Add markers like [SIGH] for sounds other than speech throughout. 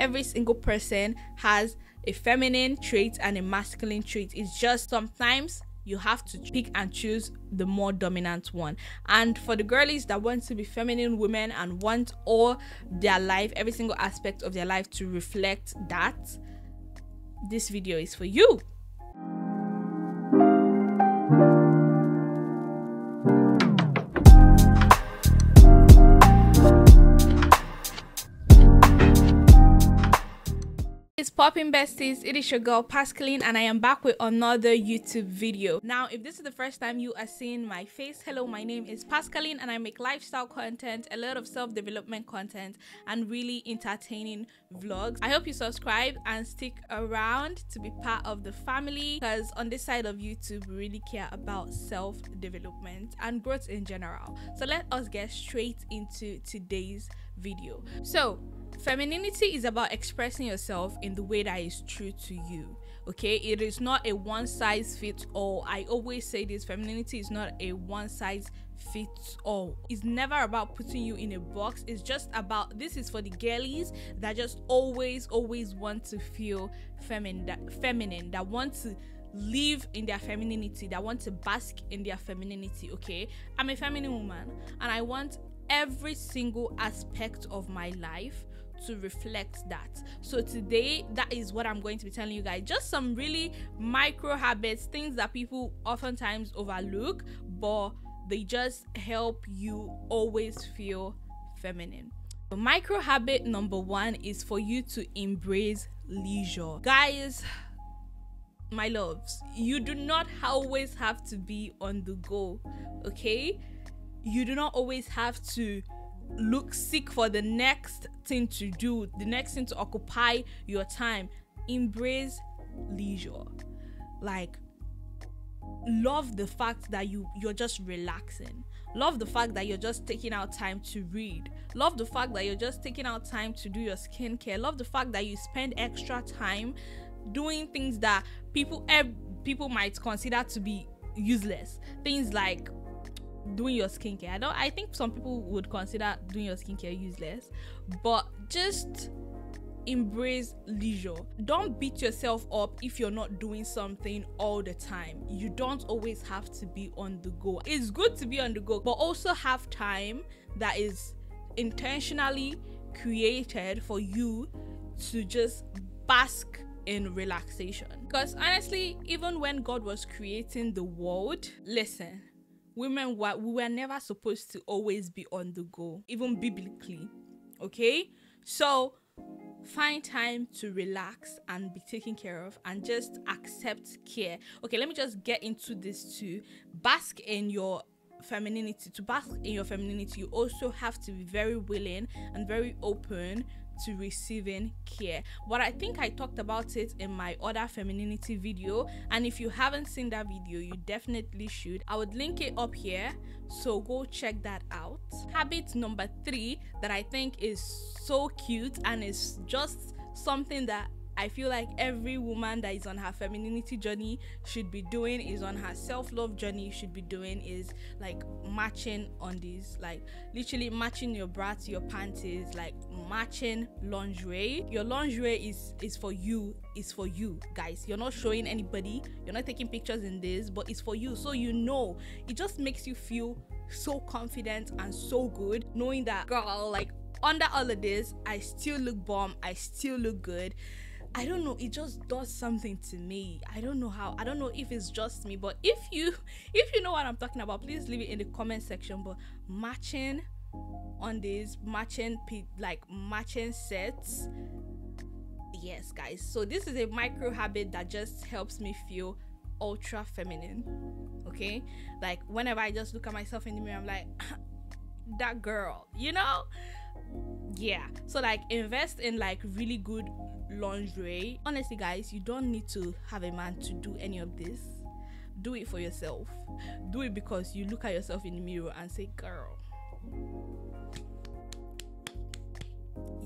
every single person has a feminine trait and a masculine trait. It's just sometimes you have to pick and choose the more dominant one. And for the girlies that want to be feminine women and want all their life, every single aspect of their life to reflect that, this video is for you. Popping besties it is your girl pascaline and i am back with another youtube video. Now if this is the first time you are seeing my face hello my name is pascaline and i make lifestyle content a lot of self-development content and really entertaining vlogs. I hope you subscribe and stick around to be part of the family because on this side of youtube we really care about self-development and growth in general. So let us get straight into today's video. So Femininity is about expressing yourself in the way that is true to you. Okay, it is not a one size fits all. I always say this femininity is not a one size fits all. It's never about putting you in a box. It's just about this is for the girlies that just always, always want to feel feminine, that, feminine, that want to live in their femininity, that want to bask in their femininity. Okay, I'm a feminine woman and I want every single aspect of my life to reflect that. So today that is what I'm going to be telling you guys. Just some really micro habits, things that people oftentimes overlook, but they just help you always feel feminine. Micro habit number 1 is for you to embrace leisure. Guys, my loves, you do not always have to be on the go, okay? You do not always have to look seek for the next thing to do the next thing to occupy your time. Embrace leisure. Like love the fact that you you're just relaxing. Love the fact that you're just taking out time to read. Love the fact that you're just taking out time to do your skincare. Love the fact that you spend extra time doing things that people eh, people might consider to be useless. Things like doing your skincare. I don't I think some people would consider doing your skincare useless, but just embrace leisure. Don't beat yourself up if you're not doing something all the time. You don't always have to be on the go. It's good to be on the go, but also have time that is intentionally created for you to just bask in relaxation. Because honestly, even when God was creating the world, listen, women were we were never supposed to always be on the go, even biblically. Okay? So find time to relax and be taken care of and just accept care. Okay, let me just get into this too. Bask in your femininity to bask in your femininity you also have to be very willing and very open to receiving care. But I think I talked about it in my other femininity video. And if you haven't seen that video, you definitely should. I would link it up here. So go check that out. Habit number three that I think is so cute and is just something that I feel like every woman that is on her femininity journey should be doing is on her self-love journey should be doing is like matching on these like literally matching your bra to your panties like matching lingerie. Your lingerie is is for you is for you guys. You're not showing anybody you're not taking pictures in this but it's for you. So you know it just makes you feel so confident and so good knowing that girl like under all of this i still look bomb i still look good I don't know, it just does something to me. I don't know how. I don't know if it's just me, but if you [LAUGHS] if you know what I'm talking about, please leave it in the comment section. But matching on this matching like matching sets. Yes, guys. So this is a micro habit that just helps me feel ultra feminine. Okay? Like whenever I just look at myself in the mirror, I'm like [LAUGHS] that girl, you know? Yeah. So like invest in like really good lingerie. Honestly, guys, you don't need to have a man to do any of this. Do it for yourself. Do it because you look at yourself in the mirror and say, girl.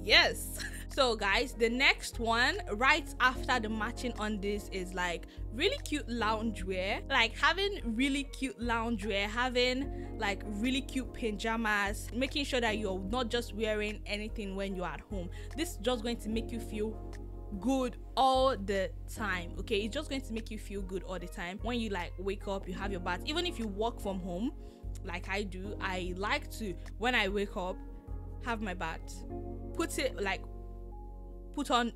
Yes. [LAUGHS] So guys the next one right after the matching on this is like really cute loungewear. Like having really cute loungewear having like really cute pajamas making sure that you're not just wearing anything when you're at home. This is just going to make you feel good all the time okay? It's just going to make you feel good all the time. When you like wake up you have your bath. Even if you work from home like i do i like to when i wake up have my bath put it like put on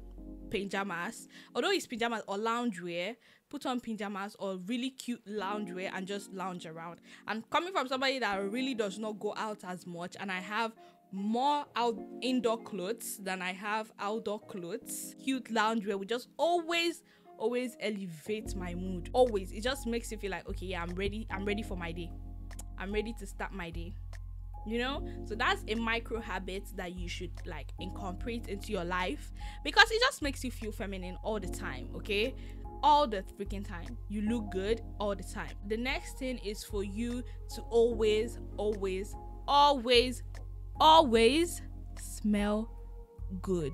pajamas although it's pajamas or loungewear put on pajamas or really cute loungewear and just lounge around and coming from somebody that really does not go out as much and i have more out indoor clothes than I have outdoor clothes. Cute loungewear will just always always elevate my mood. Always. It just makes you feel like okay, yeah, I'm ready. I'm ready for my day. I'm ready to start my day. You know? So that's a micro habit that you should like incorporate into your life because it just makes you feel feminine all the time, okay? all the freaking time. You look good all the time. The next thing is for you to always, always, always always smell good.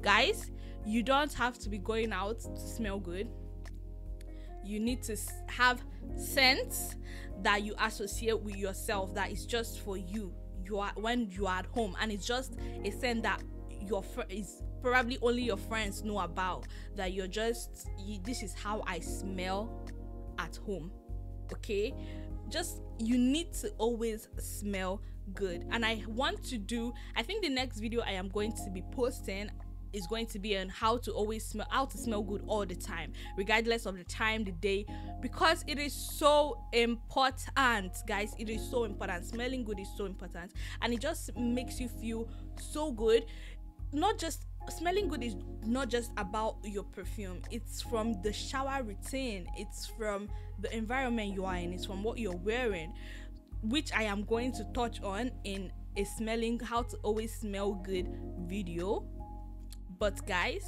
Guys, you don't have to be going out to smell good. You need to have scents that you associate with yourself that is just for you. You are when you are at home, and it's just a scent that your fr- is probably only your friends know about. That you're just you, this is how I smell at home. Okay, just you need to always smell good and i want to do i think the next video i am going to be posting is going to be on how to always smell how to smell good all the time regardless of the time the day because it is so important guys. It is so important. Smelling good is so important. And it just makes you feel so good. Not just smelling good is not just about your perfume. It's from the shower routine. It's from the environment you are in. It's from what you're wearing which I am going to touch on in a smelling how to always smell good video. But guys,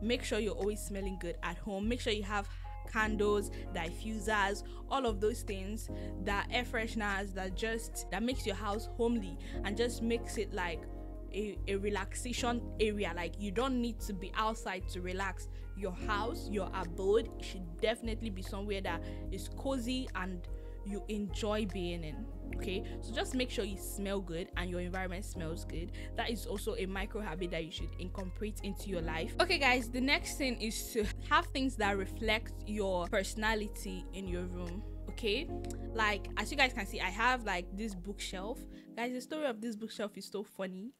make sure you're always smelling good at home. Make sure you have candles, diffusers, all of those things that air fresheners that just that makes your house homely and just makes it like a, a relaxation area. Like you don't need to be outside to relax. Your house, your abode should definitely be somewhere that is cozy and you enjoy being in okay? So just make sure you smell good and your environment smells good. That is also a micro habit that you should incorporate into your life. Okay guys the next thing is to have things that reflect your personality in your room okay? Like as you guys can see i have like this bookshelf. Guys the story of this bookshelf is so funny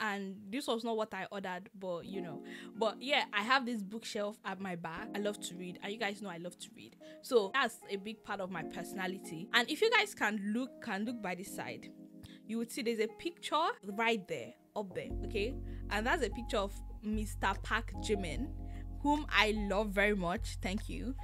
and this was not what I ordered, but you know. But yeah, I have this bookshelf at my back. I love to read, and you guys know I love to read. So that's a big part of my personality. And if you guys can look, can look by this side, you would see there's a picture right there, up there, okay? And that's a picture of Mr. Park Jimin whom I love very much. Thank you.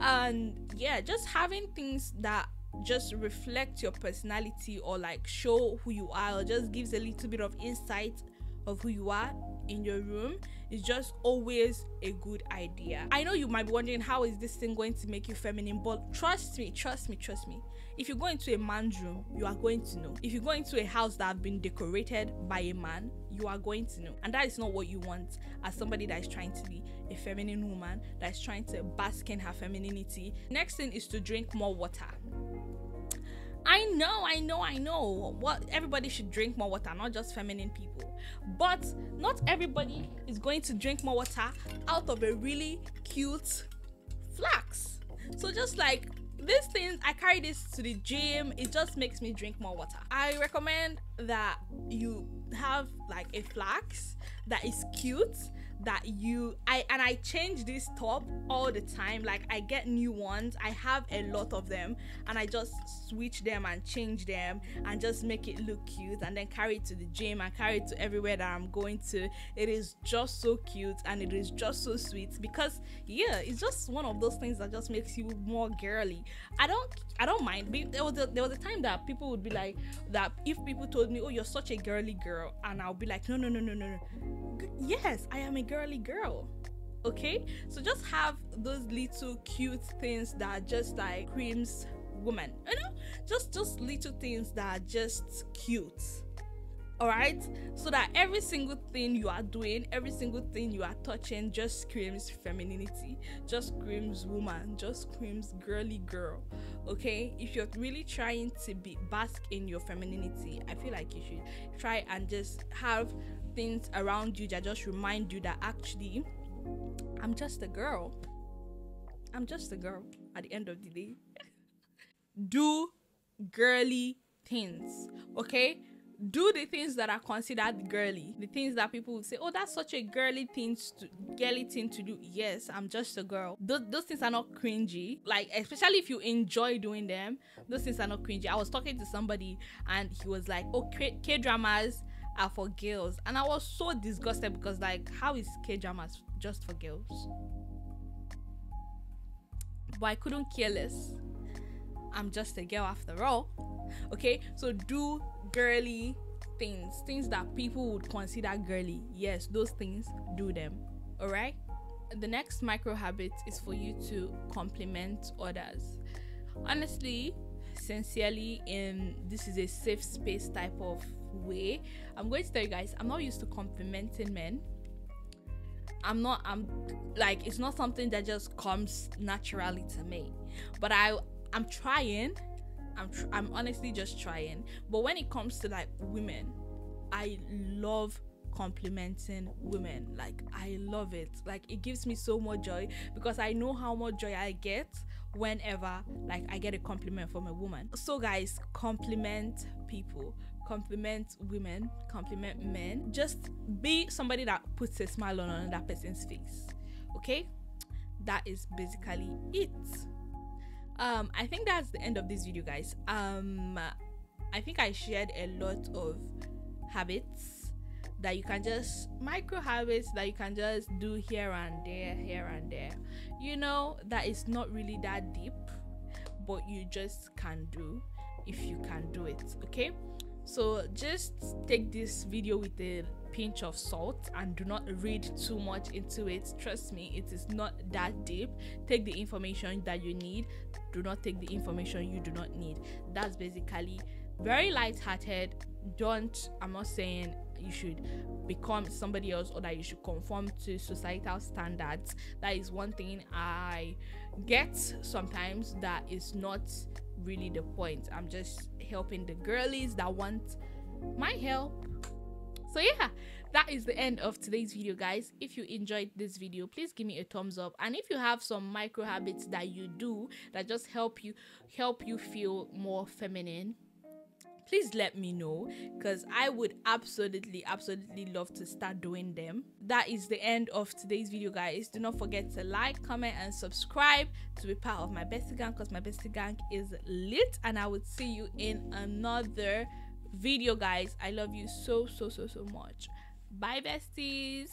And yeah, just having things that just reflect your personality or like show who you are or just gives a little bit of insight of who you are in your room is just always a good idea. I know you might be wondering how is this thing going to make you feminine, but trust me, trust me, trust me. If you go into a man's room, you are going to know. If you go into a house that has been decorated by a man, you are going to know. And that is not what you want as somebody that is trying to be a feminine woman, that is trying to bask in her femininity. Next thing is to drink more water. I know, I know, I know. What everybody should drink more water, not just feminine people. But not everybody is going to drink more water out of a really cute flax. So just like these things, I carry this to the gym. It just makes me drink more water. I recommend that you have like a flax that is cute that you I and I change this top all the time. Like I get new ones. I have a lot of them and I just switch them and change them and just make it look cute and then carry it to the gym and carry it to everywhere that I'm going to. It is just so cute and it is just so sweet because yeah it's just one of those things that just makes you more girly. I don't I don't mind. There was a, there was a time that people would be like that if people told me oh you're such a girly girl and I'll be like no no no no no no. Yes I am a girly girl okay? So just have those little cute things that just like creams woman you know? Just just little things that are just cute all right so that every single thing you are doing every single thing you are touching just screams femininity just screams woman just screams girly girl okay? If you're really trying to be bask in your femininity i feel like you should try and just have things around you that just remind you that actually i'm just a girl. I'm just a girl at the end of the day. [LAUGHS] Do girly things okay? Do the things that are considered girly. The things that people would say oh that's such a girly thing to girly thing to do. Yes i'm just a girl. Those, those things are not cringy. Like especially if you enjoy doing them those things are not cringy. I was talking to somebody and he was like oh k dramas are for girls and i was so disgusted because like how is k dramas just for girls but i couldn't care less i'm just a girl after all okay so do girly things, things that people would consider girly. Yes, those things, do them. All right? The next micro habit is for you to compliment others. Honestly, sincerely, in this is a safe space type of way, I'm going to tell you guys, I'm not used to complimenting men. I'm not I'm like it's not something that just comes naturally to me. But I I'm trying I'm tr- I'm honestly just trying. But when it comes to like women, I love complimenting women. Like I love it. Like it gives me so much joy because I know how much joy I get whenever like I get a compliment from a woman. So guys, compliment people, compliment women, compliment men. Just be somebody that puts a smile on another person's face. Okay? That is basically it um i think that's the end of this video guys um i think i shared a lot of habits that you can just micro habits that you can just do here and there here and there you know that is not really that deep but you just can do if you can do it okay so just take this video with a pinch of salt and do not read too much into it. Trust me, it is not that deep. Take the information that you need, do not take the information you do not need. That's basically very light-hearted. Don't, I'm not saying you should become somebody else or that you should conform to societal standards. That is one thing I get sometimes that is not really the point. I'm just helping the girlies that want my help. So yeah that is the end of today's video guys. If you enjoyed this video please give me a thumbs up. And if you have some micro habits that you do that just help you help you feel more feminine please let me know because I would absolutely, absolutely love to start doing them. That is the end of today's video, guys. Do not forget to like, comment, and subscribe to be part of my bestie gang because my bestie gang is lit. And I would see you in another video guys i love you so so so so much bye besties